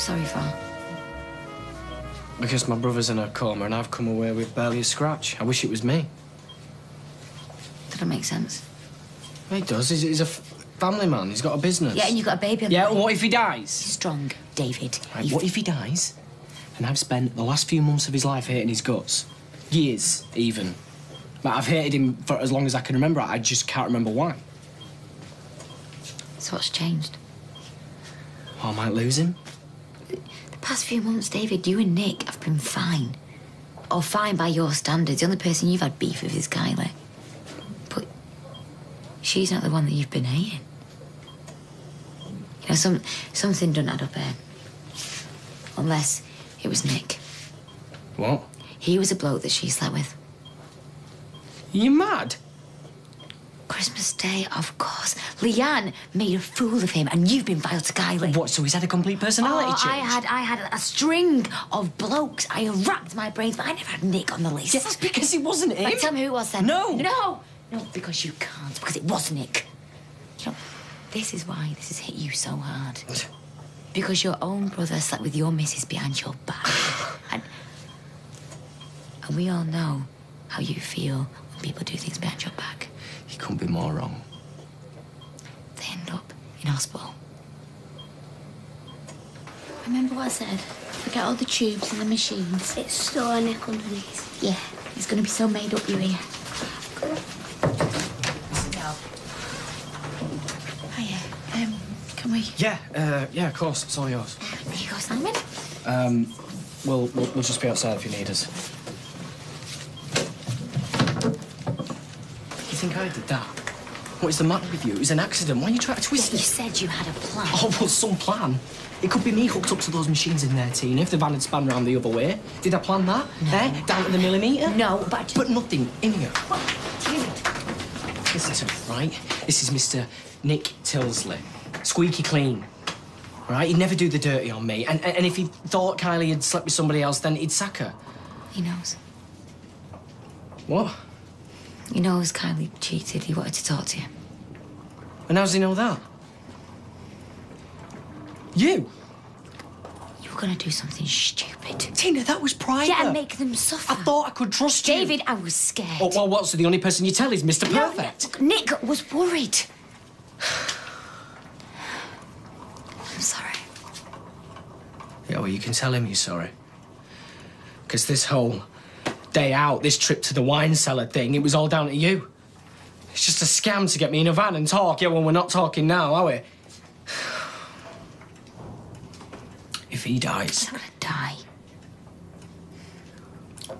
sorry for? Because my brother's in a coma and I've come away with barely a scratch. I wish it was me. That don't make sense. He does. He's, he's a family man. He's got a business. Yeah, and you've got a baby Yeah, and what if he dies? He's Strong, David. Right, what if he dies and I've spent the last few months of his life hating his guts? Years, even. But I've hated him for as long as I can remember. I just can't remember why. So what's changed? Well, I might lose him. Past few months, David, you and Nick have been fine. Or fine by your standards. The only person you've had beef with is Kylie. But she's not the one that you've been hating. You know, some something doesn't add up here. Unless it was Nick. What? He was a bloke that she slept with. You mad? Christmas Day, of course. Leanne made a fool of him, and you've been vile to Kylie. What, so he's had a complete personality Oh, change? I had, I had a string of blokes. I racked my brains, but I never had Nick on the list. That's because it wasn't him. Right, tell me who it was then. No. No. No, because you can't, because it was Nick. You know, this is why this has hit you so hard. Because your own brother slept with your missus behind your back. and, and we all know how you feel when people do things behind your back. He couldn't be more wrong. They end up in hospital. Remember what I said? Forget all the tubes and the machines. It's still a neck underneath. Yeah, it's going to be so made up, you hear? No. Hiya. Um, can we... Yeah, uh, yeah, of course. It's all yours. There you go, Simon. Um, we'll, we'll, we'll just be outside if you need us. Think I did that? What is the matter with you? It was an accident. Why are you trying to twist You it? said you had a plan. Oh, well, some plan. It could be me hooked up to those machines in there, Tina, if the van had spun round the other way. Did I plan that? Eh? Down to the millimetre? No, but just... But nothing in here. David. Listen to me, right? This is Mr. Nick Tilsley. Squeaky clean. Right? He'd never do the dirty on me. And, and and if he thought Kylie had slept with somebody else, then he'd sack her. He knows. What? He knows Kylie cheated. He wanted to talk to you. And how does he know that? You? You were going to do something stupid. Tina, that was private. Yeah, and make them suffer. I thought I could trust you. David, I was scared. Oh, well, what? So the only person you tell is Mr. No, Perfect? Nick was worried. I'm sorry. Yeah, well, you can tell him you're sorry. Because this whole day out, this trip to the wine cellar thing, it was all down to you. It's just a scam to get me in a van and talk. Yeah, well, we're not talking now, are we? If he dies, I'm gonna die.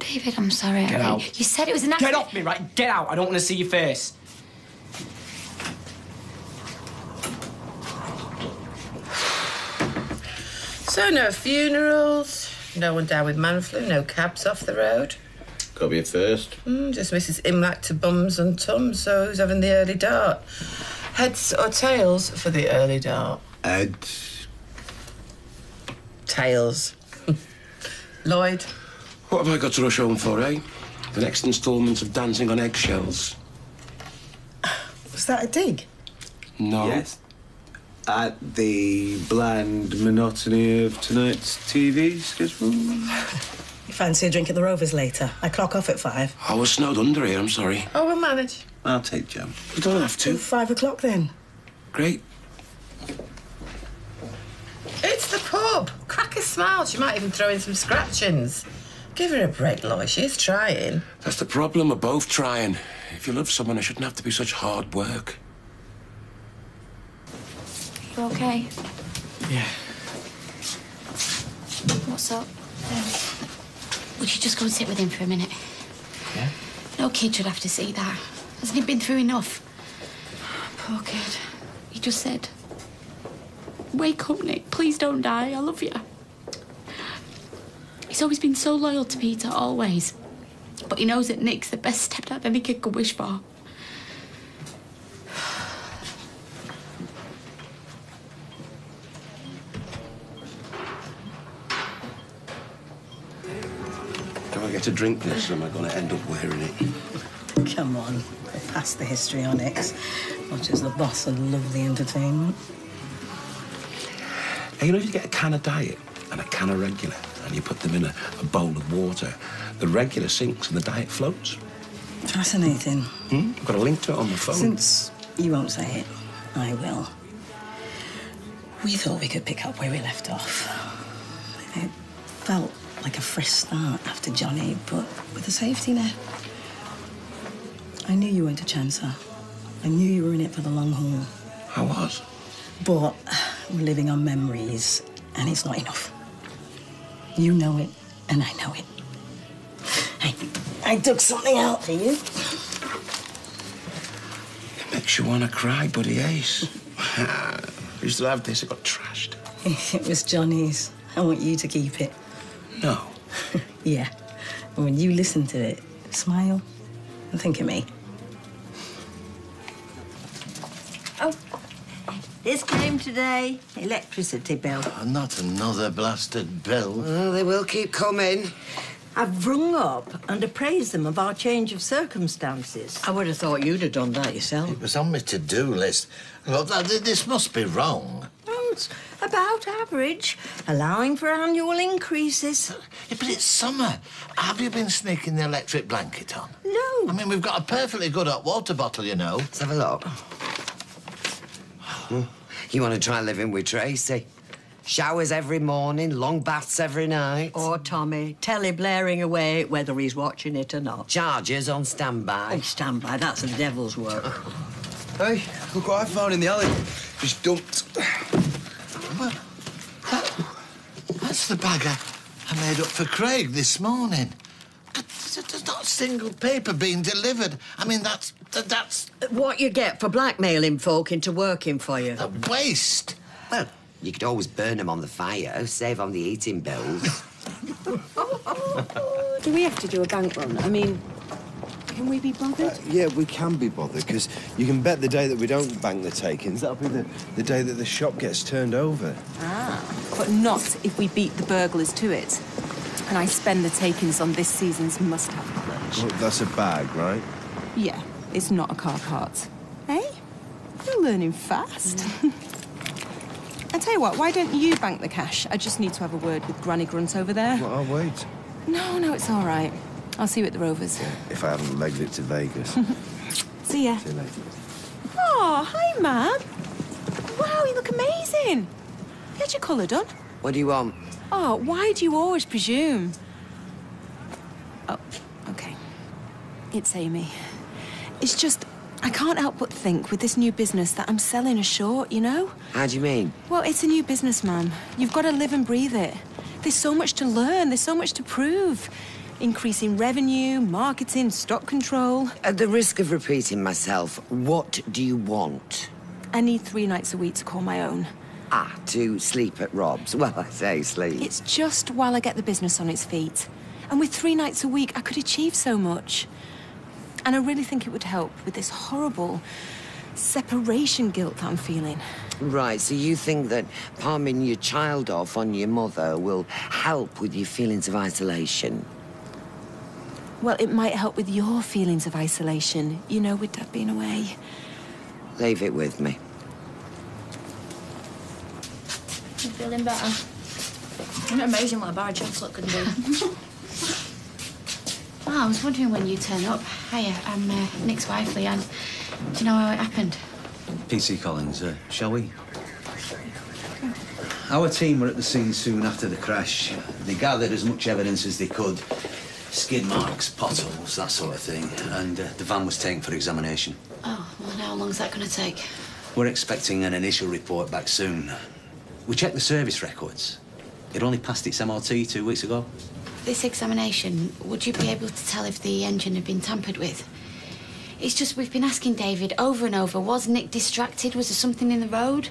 David, I'm sorry. Get I- out. You said it was an accident. get off me, right? Get out. I don't want to see your face. So no funerals, no one down with man flu, no cabs off the road. Got to be a first. Mm, just Mrs. Imlac to bums and tums, so who's having the early dart? Heads or tails for the early dart? Ed. Tails. Lloyd? What have I got to rush home for, eh? The next instalment of Dancing on Eggshells. Was that a dig? No. Yes. At the bland monotony of tonight's TV schedule. You fancy a drink at the Rovers later? I clock off at five. I was snowed under here, I'm sorry. Oh, we'll manage. I'll take Jam. You don't have to. Five o'clock then. Great. It's the pub. Crack a smile. She might even throw in some scratchings. Give her a break, Lloyd. She's trying. That's the problem. We're both trying. If you love someone, it shouldn't have to be such hard work. You okay? Yeah. What's up? Um, would you just go and sit with him for a minute? Yeah? No kid should have to see that. Hasn't he been through enough? Poor kid. He just said, Wake up, Nick. Please don't die. I love you. He's always been so loyal to Peter, always. But he knows that Nick's the best stepdad any kid could wish for. I get to drink this or am I going to end up wearing it? Come on, pass the histrionics. Watch as the boss and lovely entertainment. Hey, you know, if you get a can of diet, and a can of regular, and you put them in a, a bowl of water, the regular sinks and the diet floats. Fascinating. Hmm? I've got a link to it on my phone. Since you won't say it, I will. We thought we could pick up where we left off. It felt like a fresh start after Johnny, but with a safety net. I knew you weren't a chancer. I knew you were in it for the long haul. I was. But we're living on memories, and it's not enough. You know it, and I know it. Hey, I dug something out for you. It makes you want to cry, buddy Ace. I used to have this, it got trashed. It was Johnny's. I want you to keep it. No. Yeah. When you listen to it, smile and think of me. Oh, this came today. Electricity bill. Oh, not another blasted bill. Oh, they will keep coming. I've rung up and appraised them of our change of circumstances. I would have thought you'd have done that yourself. It was on my to-do list. Look, th- this must be wrong. Oh, about average, allowing for annual increases. Yeah, but it's summer. Have you been sneaking the electric blanket on? No. I mean, we've got a perfectly good hot water bottle, you know. Let's have a look. Hmm. You want to try living with Tracy? Showers every morning, long baths every night. Or Tommy, telly blaring away whether he's watching it or not. Chargers on standby. Oh, standby, that's the devil's work. Hey, look what I found in the alley. Just dumped. Well, that, that's the bag I, I made up for Craig this morning. There's not a single paper being delivered. I mean, that's that's What you get for blackmailing folk into working for you. a waste. Well, you could always burn them on the fire, save on the eating bills. Do we have to do a bank run? I mean, can we be bothered? Uh, yeah, we can be bothered because you can bet the day that we don't bank the takings, that'll be the, the day that the shop gets turned over. Ah, but not if we beat the burglars to it. And I spend the takings on this season's must-have clutch. Well, that's a bag, right? Yeah, it's not a car part. Hey, you're learning fast. Mm. I tell you what, why don't you bank the cash? I just need to have a word with Granny Grunt over there. Well, I'll wait. No, no, it's all right. I'll see you at the Rovers. If I haven't legged it to Vegas. See ya. See you later. Oh, hi, Mum. Wow, you look amazing. You had your colour done? What do you want? Oh, why do you always presume? Oh, okay. It's Amy. It's just, I can't help but think with this new business that I'm selling a short, you know? How do you mean? Well, it's a new business, ma'am. You've got to live and breathe it. There's so much to learn, there's so much to prove. Increasing revenue, marketing, stock control. At the risk of repeating myself, what do you want? I need three nights a week to call my own. Ah, to sleep at Rob's. Well, I say sleep. It's just while I get the business on its feet. And with three nights a week, I could achieve so much. And I really think it would help with this horrible separation guilt that I'm feeling. Right, so you think that palming your child off on your mother will help with your feelings of isolation? Well, it might help with your feelings of isolation, you know, with Dad being away. Leave it with me. You feeling better? Isn't it amazing what a bar chocolate can do? oh, I was wondering when you turn up. Hiya, I'm uh, Nick's wife, Leanne. Do you know how it happened? PC Collins, uh, shall we? Our team were at the scene soon after the crash. They gathered as much evidence as they could. Skid marks, potholes, that sort of thing. And uh, the van was taken for examination. Oh, well, how long's that going to take? We're expecting an initial report back soon. We checked the service records. It only passed its MOT two weeks ago. This examination, would you be able to tell if the engine had been tampered with? It's just we've been asking David over and over, was Nick distracted? Was there something in the road?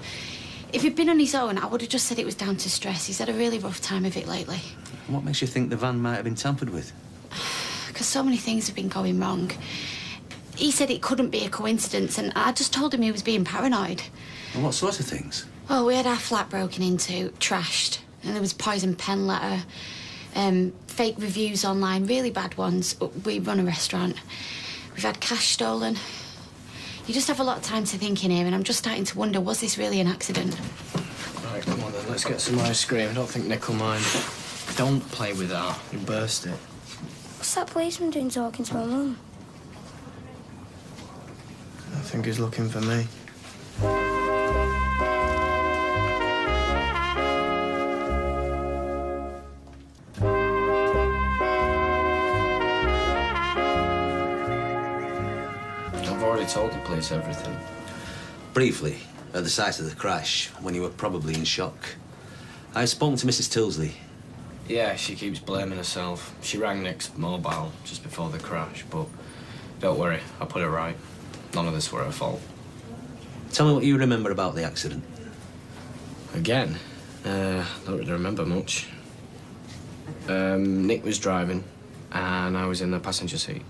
If he'd been on his own, I would have just said it was down to stress. He's had a really rough time of it lately. What makes you think the van might have been tampered with? Because so many things have been going wrong. He said it couldn't be a coincidence, and I just told him he was being paranoid. And what sort of things? Well, we had our flat broken into, trashed, and there was poison pen letter, um, fake reviews online, really bad ones. We run a restaurant. We've had cash stolen. You just have a lot of time to think in here, and I'm just starting to wonder, was this really an accident? Right, come on then, let's get some ice cream. I don't think Nick will mind. Don't play with that. You burst it. What's that policeman doing talking to my mum? I think he's looking for me. I've already told the police everything. Briefly, at the site of the crash, when you were probably in shock, I spoke to Mrs. Tilsley. Yeah, she keeps blaming herself. She rang Nick's mobile just before the crash, but don't worry, I put it right. None of this were her fault. Tell me what you remember about the accident. Again, uh, don't really remember much. Um, Nick was driving, and I was in the passenger seat.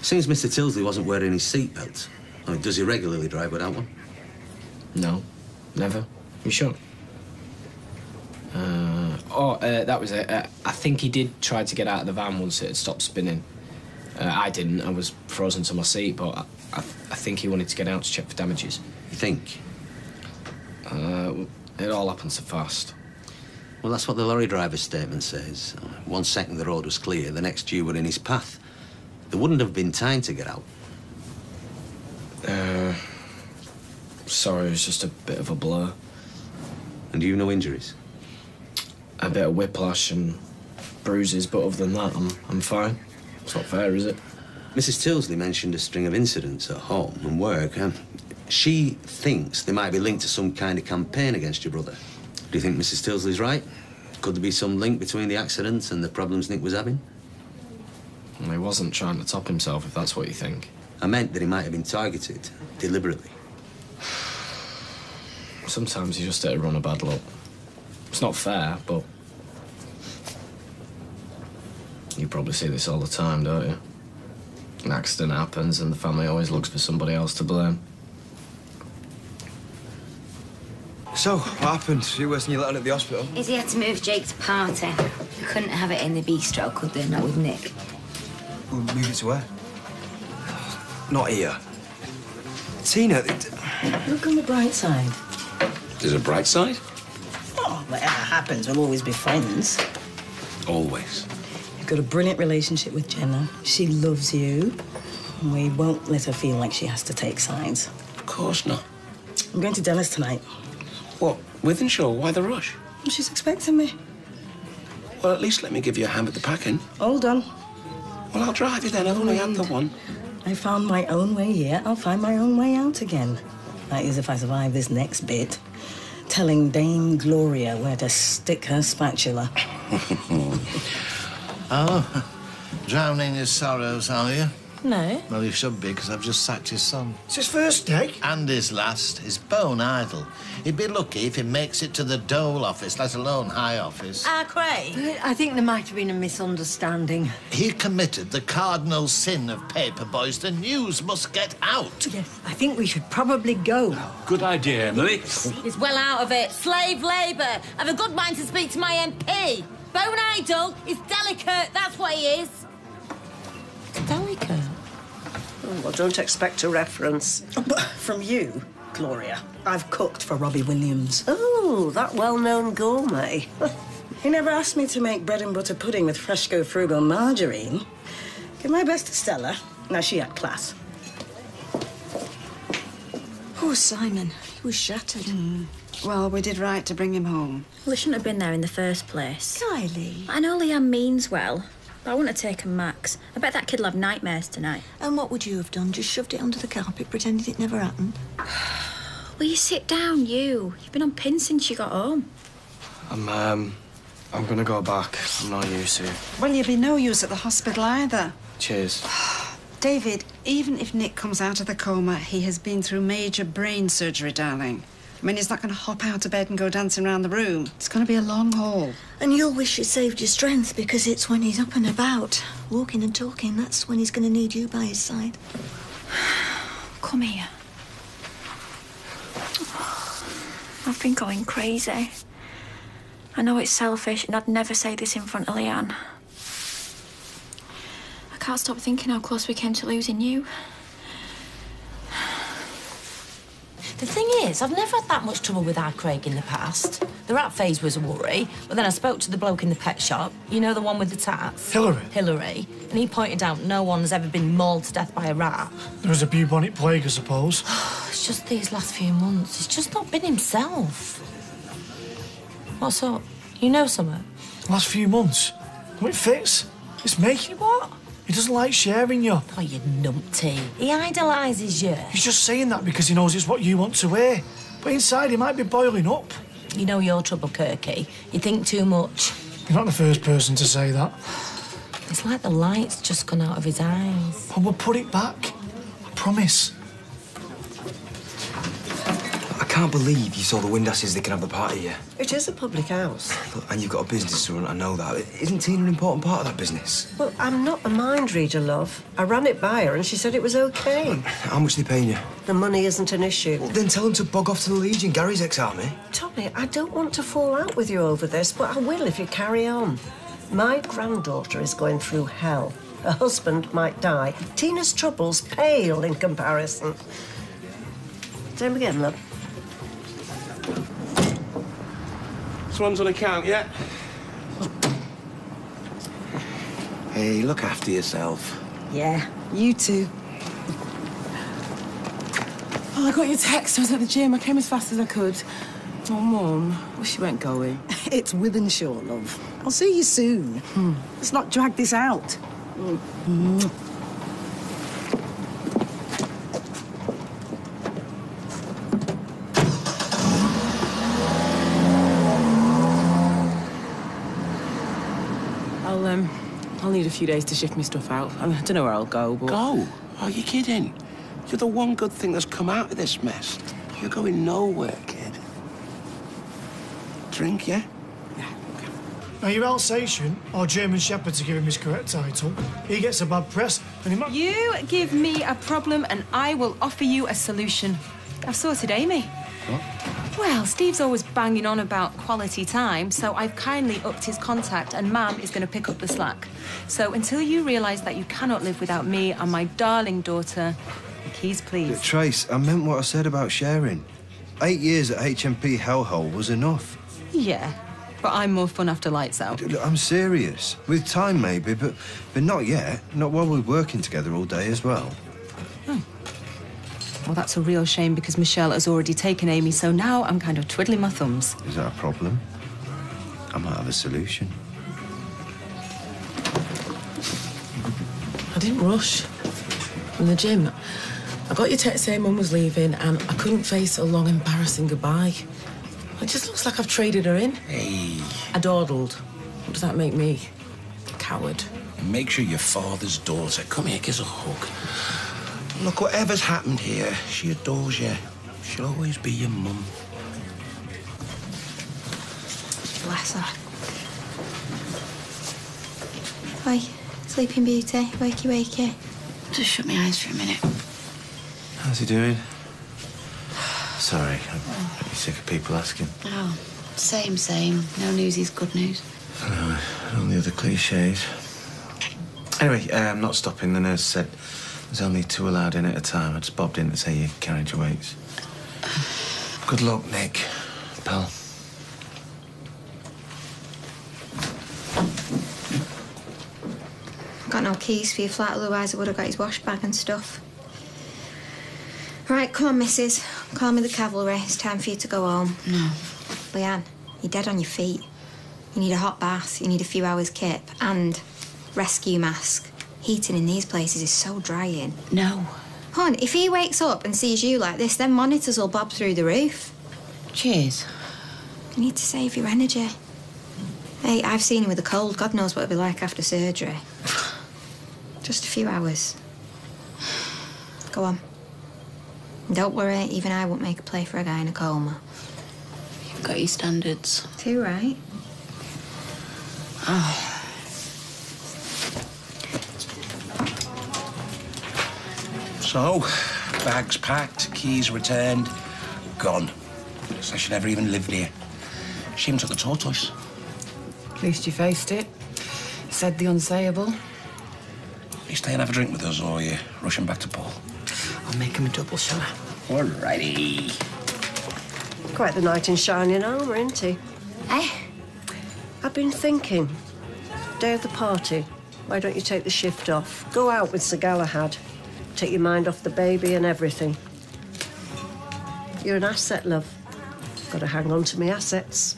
Seems Mr. Tilsley wasn't wearing his seatbelt. I mean, does he regularly drive without one? No, never. You sure? Uh, oh, uh, that was it. Uh, I think he did try to get out of the van once it had stopped spinning. Uh, I didn't. I was frozen to my seat, but I, I, I think he wanted to get out to check for damages. You think? Uh, it all happened so fast. Well, that's what the lorry driver's statement says. One second the road was clear, the next you were in his path. There wouldn't have been time to get out. Uh, sorry, it was just a bit of a blur. And you no injuries? A bit of whiplash and bruises, but other than that, I'm, I'm fine. It's not fair, is it? Mrs. Tilsley mentioned a string of incidents at home and work. Um, she thinks they might be linked to some kind of campaign against your brother. Do you think Mrs. Tilsley's right? Could there be some link between the accident and the problems Nick was having? Well, he wasn't trying to top himself, if that's what you think. I meant that he might have been targeted deliberately. Sometimes you just hit a run a bad luck. It's not fair, but. You probably see this all the time, don't you? An accident happens and the family always looks for somebody else to blame. So, what happened? You worse than you let on at the hospital? Izzy had to move Jake's party. They couldn't have it in the bistro, could they? Not with Nick. We'll move it to where? Not here. Tina, Look on the bright side. There's a bright side? Happens, we'll always be friends. Always. You've got a brilliant relationship with Jenna. She loves you. And we won't let her feel like she has to take sides. Of course not. I'm going to Dennis tonight. What, Wythenshawe? Why the rush? She's expecting me. Well, at least let me give you a hand with the packing. All done. Well, I'll drive you then. I've only had the one. I found my own way here. I'll find my own way out again. That is, if I survive this next bit. Telling Dame Gloria where to stick her spatula. Oh, drowning his sorrows, are you? No. Well, you should be, because I've just sacked his son. It's his first day. And his last. He's bone idle. He'd be lucky if he makes it to the dole office, let alone high office. Ah, Craig. I think there might have been a misunderstanding. He committed the cardinal sin of paper boys. The news must get out. Yes, I think we should probably go. Good idea, Emily. He's well out of it. Slave labour. I've a good mind to speak to my MP. Bone idle is delicate, that's what he is. Delicate? Oh, well, don't expect a reference. But from you, Gloria. I've cooked for Robbie Williams. Oh, that well-known gourmet. He never asked me to make bread and butter pudding with fresco frugal margarine. Give my best to Stella. Now she had class. Poor Simon. He was shattered. Hmm. Well, we did right to bring him home. Well, he shouldn't have been there in the first place. Kylie. I know Leanne means well, but I wouldn't have taken Max. I bet that kid'll have nightmares tonight. And what would you have done? Just shoved it under the carpet, pretended it never happened? Will you sit down, you? You've been on pins since you got home. I'm, um, I'm gonna go back. I'm not used to it. Well, you'll be no use at the hospital either. Cheers. David, even if Nick comes out of the coma, he has been through major brain surgery, darling. I mean, he's not going to hop out of bed and go dancing around the room. It's going to be a long haul. And you'll wish it saved your strength because it's when he's up and about, walking and talking, that's when he's going to need you by his side. Come here. I've been going crazy. I know it's selfish, and I'd never say this in front of Leanne. I can't stop thinking how close we came to losing you. The thing is, I've never had that much trouble with our Craig in the past. The rat phase was a worry, but then I spoke to the bloke in the pet shop, you know, the one with the tats? Hillary? Hillary. And he pointed out no one's ever been mauled to death by a rat. There was a bubonic plague, I suppose. It's just these last few months, he's just not been himself. What's up? You know something? Last few months. It fits. It's me. What? He doesn't like sharing you. Oh, you numpty. He idolises you. He's just saying that because he knows it's what you want to hear. But inside, he might be boiling up. You know your trouble, Kirky. You think too much. You're not the first person to say that. It's like the light's just gone out of his eyes. I will put it back. I promise. Can't believe you saw the Windasses they can have the party here. It is a public house. Look, and you've got a business to run, I know that. Isn't Tina an important part of that business? Well, I'm not a mind reader, love. I ran it by her and she said it was okay. How much are they paying you? The money isn't an issue. Then tell them to bog off to the Legion. Gary's ex-army. Tommy, I don't want to fall out with you over this, but I will if you carry on. My granddaughter is going through hell. Her husband might die. Tina's troubles pale in comparison. Same again, love. This one's on account, yeah? Hey, look after yourself. Yeah, you too. Oh, I got your text. I was at the gym. I came as fast as I could. Oh, Mum, wish you weren't going. It's Wythenshawe, love. I'll see you soon. Let's not drag this out. Mm. Need a few days to shift my stuff out. I, mean, I don't know where I'll go, but... Go? Are you kidding? You're the one good thing that's come out of this mess. You're going nowhere, kid. Drink, yeah? Now, your Alsatian, or German Shepherd to give him his correct title, he gets a bad press, and he might... You give me a problem and I will offer you a solution. I've sorted Amy. What? Well, Steve's always banging on about quality time, so I've kindly upped his contact and Mam is going to pick up the slack. So until you realise that you cannot live without me and my darling daughter, keys, please. Trace, I meant what I said about sharing. Eight years at HMP Hellhole was enough. Yeah, but I'm more fun after lights out. I'm serious. With time, maybe, but but not yet. Not while we're working together all day as well. Well, that's a real shame because Michelle has already taken Amy, so now I'm kind of twiddling my thumbs. Is that a problem? I might have a solution. I didn't rush. From the gym, I got your text saying Mum was leaving, and I couldn't face a long, embarrassing goodbye. It just looks like I've traded her in. Hey. I dawdled. What does that make me? Coward. Make sure your father's daughter. Come here, give us a hug. Look, whatever's happened here, she adores you. She'll always be your mum. Bless her. Hi, Sleeping Beauty. Wakey, wakey. Just shut my eyes for a minute. How's he doing? Sorry, I'm pretty sick of people asking. Oh, same, same. No news is good news. No, all the other cliches. Anyway, uh, I'm not stopping. The nurse said there's only two allowed in at a time. I just bobbed in to say you carried your weights. Good luck, Nick, pal. Got no keys for your flat, otherwise I would have got his wash bag and stuff. Right, come on, missus. Call me the cavalry. It's time for you to go home. No. Leanne, you're dead on your feet. You need a hot bath, you need a few hours kip, and rescue mask. Heating in these places is so drying. No. Hon, if he wakes up and sees you like this, then monitors will bob through the roof. Cheers. You need to save your energy. Hey, I've seen him with a cold. God knows what it'll be like after surgery. Just a few hours. Go on. Don't worry, even I won't make a play for a guy in a coma. You've got your standards. Too right. Oh. So, bags packed, keys returned, gone. So she never even lived here. She even took the tortoise. At least you faced it. Said the unsayable. You stay and have a drink with us, or you rushing back to Paul? I'll make him a double shot. Alrighty. Quite the knight in shining armour, isn't he? Eh? I've been thinking. Day of the party. Why don't you take the shift off? Go out with Sir Galahad. Take your mind off the baby and everything. You're an asset, love. Got to hang on to me assets.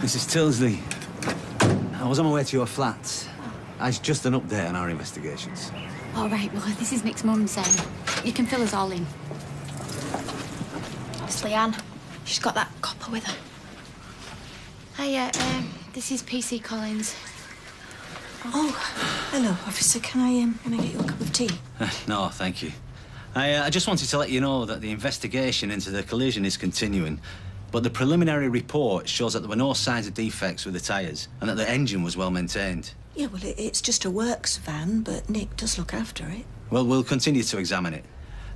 Mrs. Tilsley, I was on my way to your flat. It's just an update on our investigations. All right, well, this is Nick's mum saying. You can fill us all in. It's Leanne. She's got that copper with her. Hiya, um, this is PC Collins. Oh, hello, officer. Can I um, can I get you a cup of tea? no, thank you. I, uh, I just wanted to let you know that the investigation into the collision is continuing, but the preliminary report shows that there were no signs of defects with the tyres and that the engine was well maintained. Yeah, well, it, it's just a works van, but Nick does look after it. Well, we'll continue to examine it.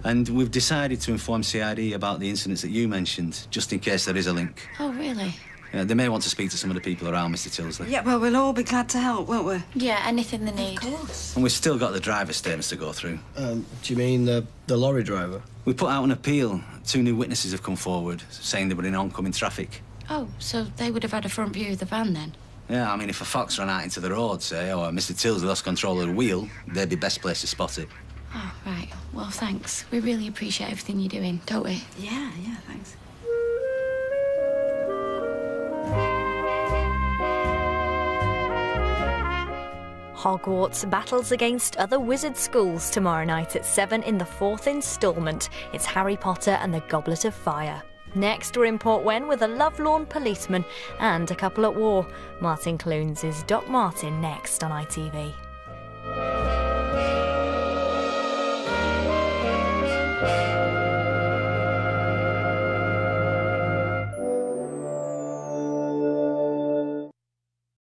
And we've decided to inform CID about the incidents that you mentioned, just in case there is a link. Oh, really? Yeah, they may want to speak to some of the people around Mr. Tilsley. Yeah, well, we'll all be glad to help, won't we? Yeah, anything they need. Of course. And we've still got the driver's statements to go through. Um, do you mean the, the lorry driver? We put out an appeal. Two new witnesses have come forward, saying they were in oncoming traffic. Oh, so they would have had a front view of the van then? Yeah, I mean, if a fox ran out into the road, say, or Mr. Tilsley lost control of the wheel, they'd be best placed to spot it. Oh, right. Well, thanks. We really appreciate everything you're doing, don't we? Yeah, yeah, thanks. Hogwarts battles against other wizard schools tomorrow night at 7 in the fourth instalment. It's Harry Potter and the Goblet of Fire. Next, we're in Portwenn with a lovelorn policeman and a couple at war. Martin Clunes is Doc Martin next on ITV.